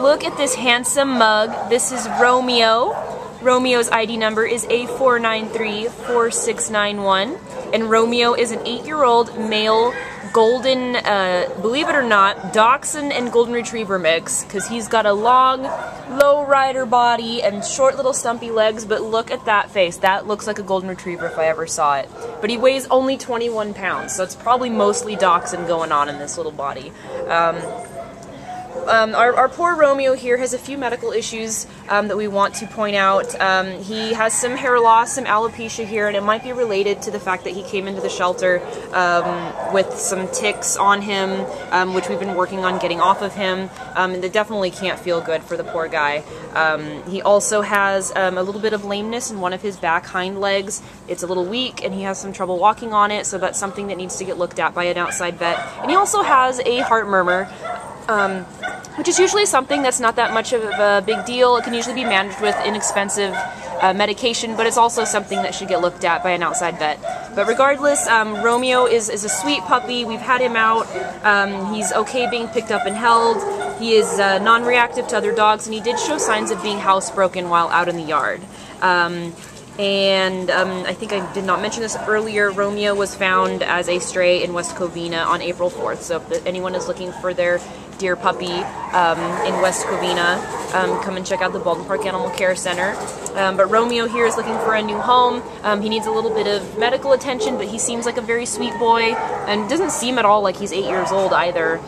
look at this handsome mug. This is Romeo. Romeo's ID number is A4934691. And Romeo is an eight-year-old male golden, uh, believe it or not, Dachshund and Golden Retriever mix, because he's got a long, low rider body and short little stumpy legs, but look at that face. That looks like a Golden Retriever if I ever saw it. But he weighs only 21 pounds, so it's probably mostly Dachshund going on in this little body. Um, um, our, our, poor Romeo here has a few medical issues um, that we want to point out. Um, he has some hair loss, some alopecia here, and it might be related to the fact that he came into the shelter um, with some ticks on him, um, which we've been working on getting off of him. Um, and it definitely can't feel good for the poor guy. he also has a little bit of lameness in one of his back hind legs. It's a little weak, and he has some trouble walking on it, so that's something that needs to get looked at by an outside vet. And he also has a heart murmur. Which is usually something that's not that much of a big deal. It can usually be managed with inexpensive uh, medication, but it's also something that should get looked at by an outside vet. But regardless, um, Romeo is, is a sweet puppy. We've had him out. Um, he's okay being picked up and held. He is uh, non-reactive to other dogs, and he did show signs of being housebroken while out in the yard. Um, and um, I think I did not mention this earlier, Romeo was found as a stray in West Covina on April 4th. So if anyone is looking for their dear puppy um, in West Covina, um, come and check out the Baldwin Park Animal Care Center. Um, but Romeo here is looking for a new home. Um, he needs a little bit of medical attention, but he seems like a very sweet boy and doesn't seem at all like he's eight years old either.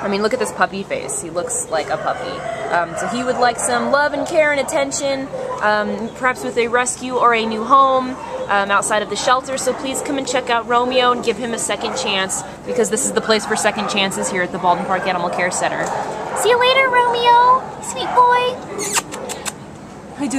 I mean, look at this puppy face. He looks like a puppy. Um, so he would like some love and care and attention, um, perhaps with a rescue or a new home um, outside of the shelter. So please come and check out Romeo and give him a second chance because this is the place for second chances here at the Baldwin Park Animal Care Center. See you later, Romeo. Sweet